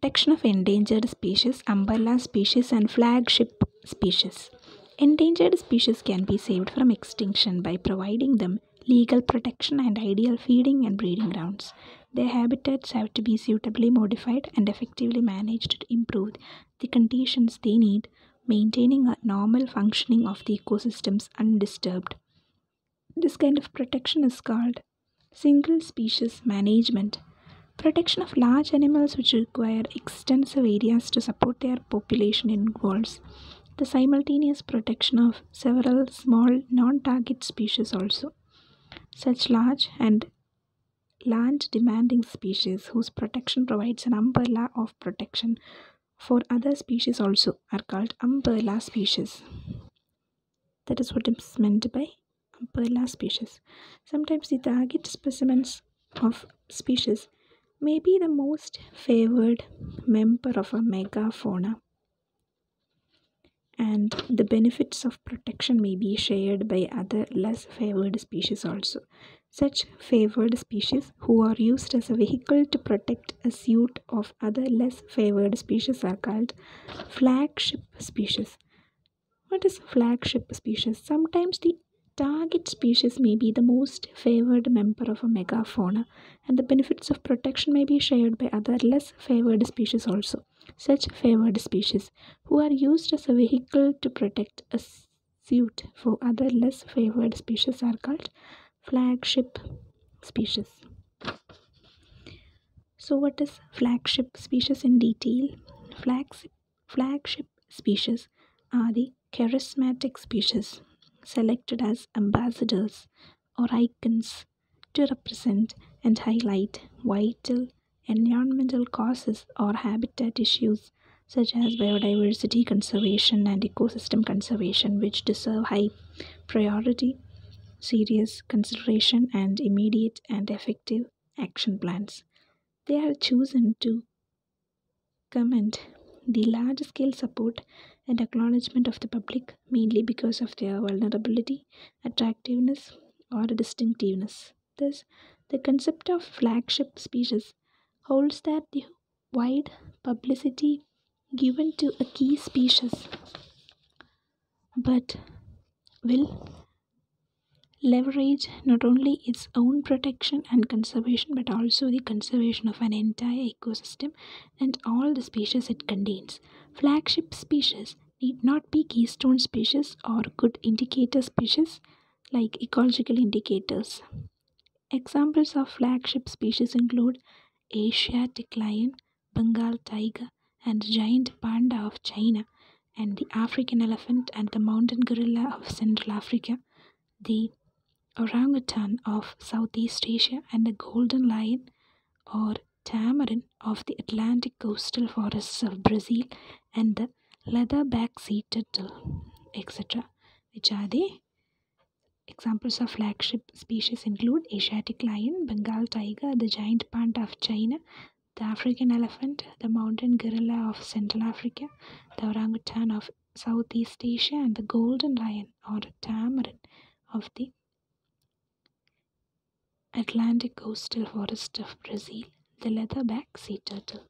protection of endangered species, umbrella species, and flagship species. Endangered species can be saved from extinction by providing them legal protection and ideal feeding and breeding grounds. Their habitats have to be suitably modified and effectively managed to improve the conditions they need, maintaining a normal functioning of the ecosystems undisturbed. This kind of protection is called single species management. Protection of large animals which require extensive areas to support their population involves the simultaneous protection of several small non target species also. Such large and land demanding species whose protection provides an umbrella of protection for other species also are called umbrella species. That is what is meant by umbrella species. Sometimes the target specimens of species may be the most favored member of a megafauna and the benefits of protection may be shared by other less favored species also. Such favored species who are used as a vehicle to protect a suite of other less favored species are called flagship species. What is flagship species? Sometimes the target species may be the most favored member of a megafauna and the benefits of protection may be shared by other less favored species also. Such favored species who are used as a vehicle to protect a suit for other less favored species are called flagship species. So, what is flagship species in detail? Flagship, flagship species are the charismatic species selected as ambassadors or icons to represent and highlight vital environmental causes or habitat issues such as biodiversity conservation and ecosystem conservation, which deserve high priority, serious consideration, and immediate and effective action plans. They are chosen to commend the large scale support and acknowledgement of the public mainly because of their vulnerability, attractiveness, or distinctiveness. Thus, the concept of flagship species holds that the wide publicity given to a key species but will leverage not only its own protection and conservation but also the conservation of an entire ecosystem and all the species it contains. Flagship species need not be keystone species or good indicator species like ecological indicators. Examples of flagship species include Asiatic lion, Bengal tiger, and giant panda of China, and the African elephant and the mountain gorilla of Central Africa, the orangutan of Southeast Asia, and the golden lion or tamarin of the Atlantic coastal forests of Brazil, and the leatherback sea turtle, etc. Which are the examples of flagship species include Asiatic lion, Bengal tiger, the giant panda of China, the African elephant, the mountain gorilla of Central Africa, the orangutan of Southeast Asia, and the golden lion or tamarin of the Atlantic coastal forest of Brazil, the leatherback sea turtle.